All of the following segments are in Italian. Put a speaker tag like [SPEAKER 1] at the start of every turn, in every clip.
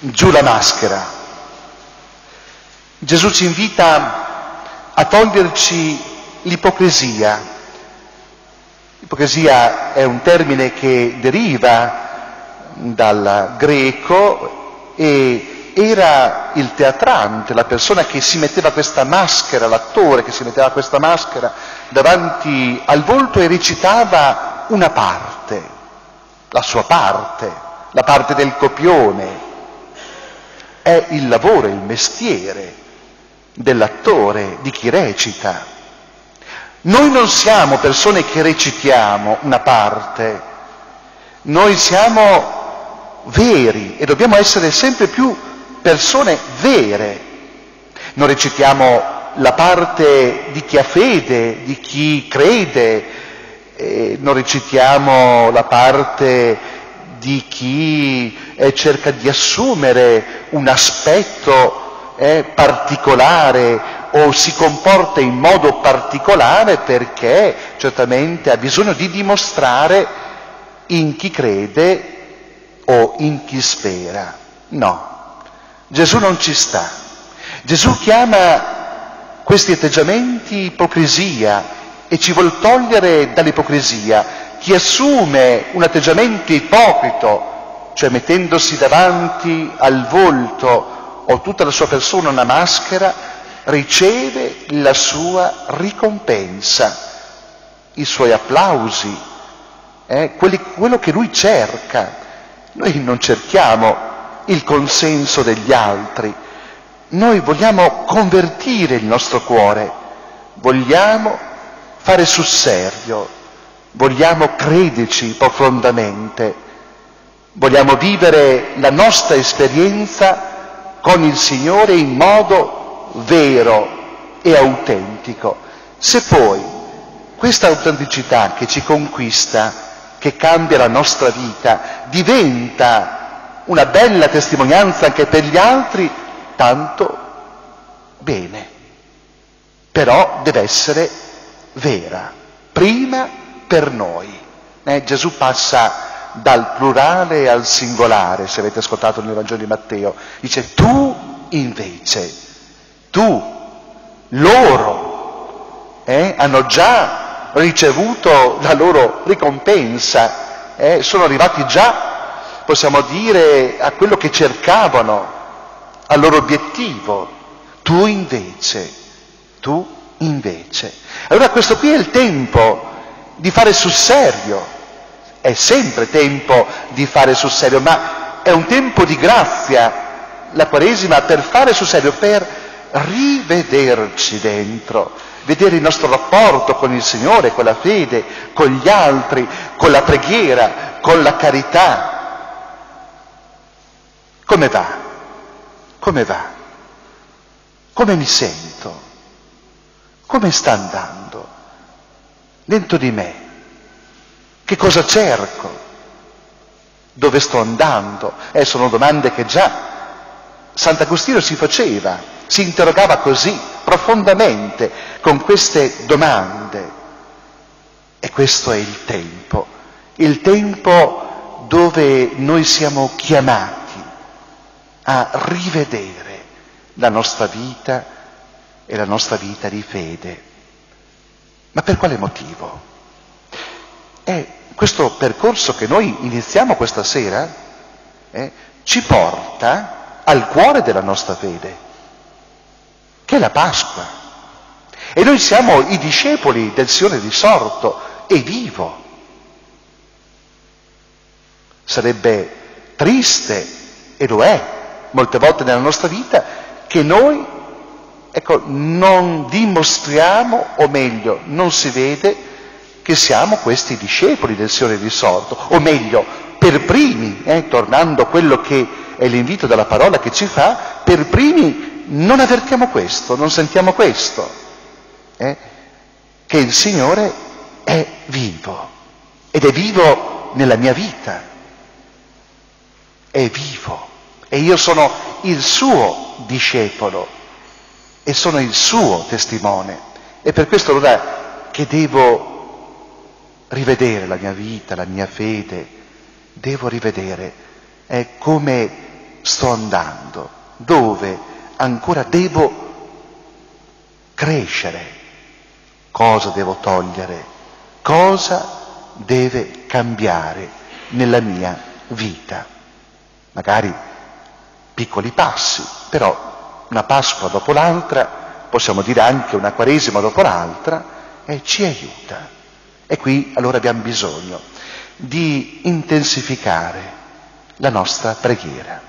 [SPEAKER 1] giù la maschera. Gesù ci invita a toglierci l'ipocrisia. L'ipocrisia è un termine che deriva dal greco e era il teatrante, la persona che si metteva questa maschera, l'attore che si metteva questa maschera davanti al volto e recitava una parte, la sua parte, la parte del copione. È il lavoro, il mestiere dell'attore, di chi recita. Noi non siamo persone che recitiamo una parte, noi siamo veri e dobbiamo essere sempre più persone vere. Non recitiamo la parte di chi ha fede, di chi crede, eh, non recitiamo la parte di chi eh, cerca di assumere un aspetto eh, particolare o si comporta in modo particolare perché certamente ha bisogno di dimostrare in chi crede o in chi spera. No, Gesù non ci sta. Gesù chiama questi atteggiamenti ipocrisia e ci vuol togliere dall'ipocrisia. Chi assume un atteggiamento ipocrito, cioè mettendosi davanti al volto o tutta la sua persona una maschera, riceve la sua ricompensa, i suoi applausi, eh, quelli, quello che lui cerca. Noi non cerchiamo il consenso degli altri, noi vogliamo convertire il nostro cuore, vogliamo fare sul serio, vogliamo crederci profondamente, vogliamo vivere la nostra esperienza con il Signore in modo vero e autentico. Se poi questa autenticità che ci conquista che cambia la nostra vita, diventa una bella testimonianza anche per gli altri, tanto bene. Però deve essere vera, prima per noi. Eh, Gesù passa dal plurale al singolare, se avete ascoltato nel Vangelo di Matteo, dice tu invece, tu, loro, eh, hanno già ricevuto la loro ricompensa, eh, sono arrivati già, possiamo dire, a quello che cercavano, al loro obiettivo. Tu invece, tu invece. Allora questo qui è il tempo di fare sul serio, è sempre tempo di fare sul serio, ma è un tempo di grazia, la Quaresima, per fare sul serio, per rivederci dentro, vedere il nostro rapporto con il Signore, con la fede, con gli altri, con la preghiera, con la carità. Come va? Come va? Come mi sento? Come sta andando? Dentro di me? Che cosa cerco? Dove sto andando? Eh, sono domande che già Sant'Agostino si faceva, si interrogava così profondamente con queste domande. E questo è il tempo, il tempo dove noi siamo chiamati a rivedere la nostra vita e la nostra vita di fede. Ma per quale motivo? È questo percorso che noi iniziamo questa sera eh, ci porta al cuore della nostra fede che è la Pasqua. E noi siamo i discepoli del Signore risorto e vivo. Sarebbe triste, e lo è molte volte nella nostra vita, che noi ecco, non dimostriamo, o meglio, non si vede che siamo questi discepoli del Signore risorto, o meglio, per primi, eh, tornando a quello che è l'invito della parola che ci fa, per primi non avvertiamo questo, non sentiamo questo, eh? che il Signore è vivo. Ed è vivo nella mia vita, è vivo. E io sono il suo discepolo e sono il suo testimone e per questo allora che devo rivedere la mia vita, la mia fede, devo rivedere è come sto andando, dove ancora devo crescere, cosa devo togliere, cosa deve cambiare nella mia vita. Magari piccoli passi, però una Pasqua dopo l'altra, possiamo dire anche una Quaresima dopo l'altra, e ci aiuta. E qui allora abbiamo bisogno di intensificare la nostra preghiera.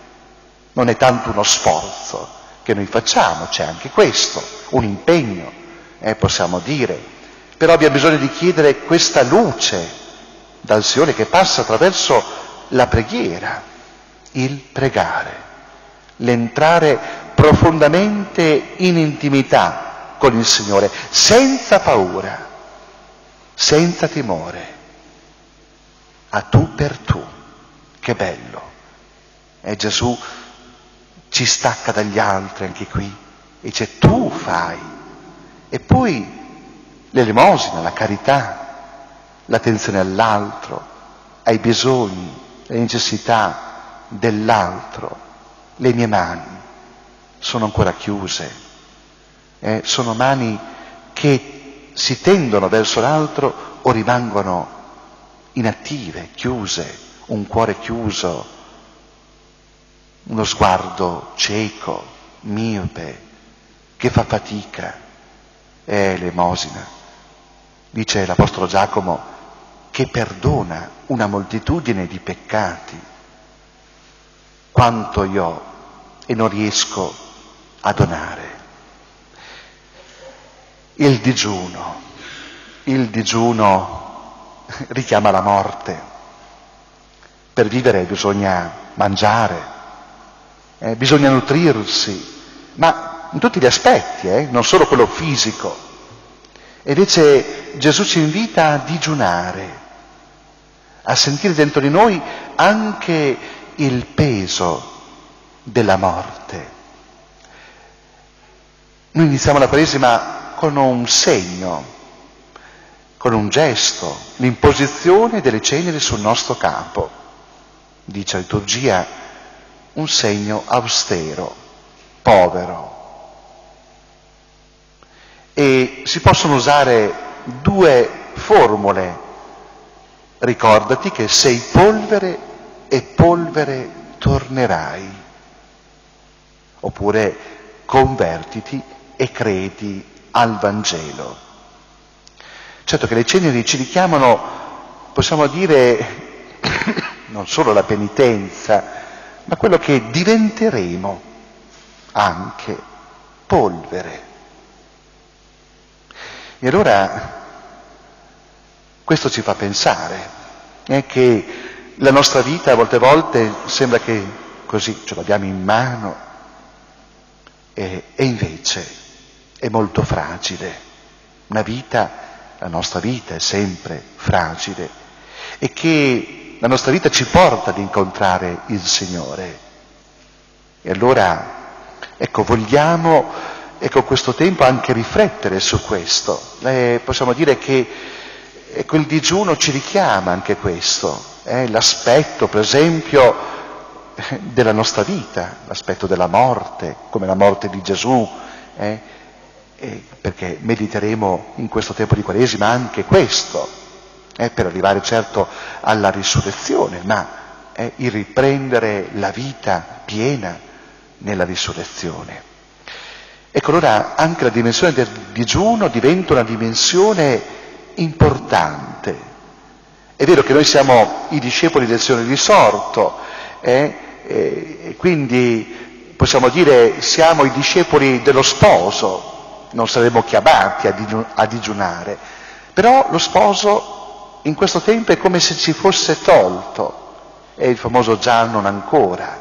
[SPEAKER 1] Non è tanto uno sforzo che noi facciamo, c'è anche questo, un impegno, eh, possiamo dire, però abbiamo bisogno di chiedere questa luce dal Signore che passa attraverso la preghiera, il pregare, l'entrare profondamente in intimità con il Signore, senza paura, senza timore, a tu per tu. Che bello. E Gesù ci stacca dagli altri anche qui e dice tu fai. E poi l'elemosina, la carità, l'attenzione all'altro, ai bisogni, alle necessità dell'altro. Le mie mani sono ancora chiuse, eh, sono mani che si tendono verso l'altro o rimangono inattive, chiuse, un cuore chiuso, uno sguardo cieco, miope, che fa fatica. È l'emosina. Dice l'Apostolo Giacomo che perdona una moltitudine di peccati. Quanto io e non riesco a donare. Il digiuno, il digiuno richiama la morte. Per vivere bisogna mangiare, eh, bisogna nutrirsi, ma in tutti gli aspetti, eh, non solo quello fisico. E invece Gesù ci invita a digiunare, a sentire dentro di noi anche il peso della morte. Noi iniziamo la Quaresima con un segno, con un gesto, l'imposizione delle ceneri sul nostro capo. Dice la liturgia, un segno austero, povero. E si possono usare due formule. Ricordati che sei polvere e polvere tornerai. Oppure convertiti e credi al Vangelo. Certo che le ceneri ci richiamano, possiamo dire, non solo la penitenza, ma quello che diventeremo anche polvere. E allora questo ci fa pensare eh, che la nostra vita a volte, a volte sembra che così ce l'abbiamo in mano e, e invece è molto fragile. Una vita, la nostra vita è sempre fragile e che la nostra vita ci porta ad incontrare il Signore. E allora, ecco, vogliamo, ecco, questo tempo anche riflettere su questo. Eh, possiamo dire che ecco, il digiuno ci richiama anche questo, eh, l'aspetto, per esempio, della nostra vita, l'aspetto della morte, come la morte di Gesù, eh, perché mediteremo in questo tempo di Quaresima anche questo, eh, per arrivare certo alla risurrezione, ma eh, il riprendere la vita piena nella risurrezione. Ecco allora anche la dimensione del digiuno diventa una dimensione importante. È vero che noi siamo i discepoli del Signore risorto, eh, e quindi possiamo dire siamo i discepoli dello sposo, non saremo chiamati a digiunare, però lo sposo in questo tempo è come se ci fosse tolto, è il famoso già non ancora.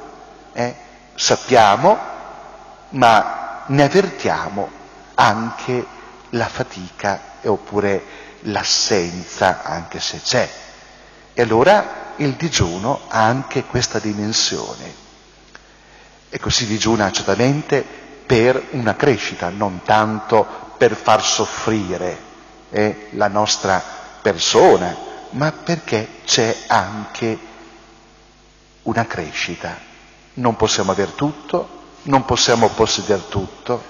[SPEAKER 1] Eh? Sappiamo, ma ne avvertiamo anche la fatica oppure l'assenza, anche se c'è. E allora il digiuno ha anche questa dimensione. E così digiuna certamente per una crescita, non tanto per far soffrire eh, la nostra persona, ma perché c'è anche una crescita non possiamo aver tutto, non possiamo possedere tutto,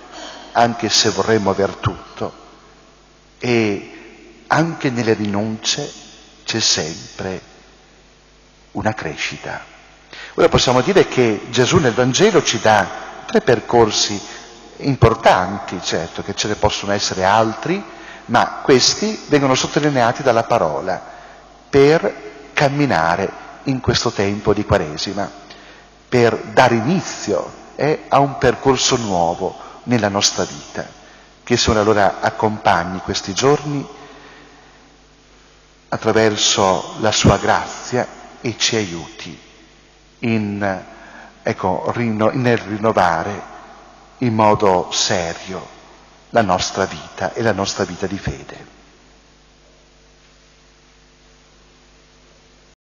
[SPEAKER 1] anche se vorremmo aver tutto, e anche nelle rinunce c'è sempre una crescita. Ora possiamo dire che Gesù nel Vangelo ci dà tre percorsi importanti, certo che ce ne possono essere altri, ma questi vengono sottolineati dalla parola per camminare in questo tempo di Quaresima, per dare inizio eh, a un percorso nuovo nella nostra vita. Che Signore allora accompagni questi giorni attraverso la sua grazia e ci aiuti in, ecco, nel rinnovare in modo serio la nostra vita e la nostra vita di fede.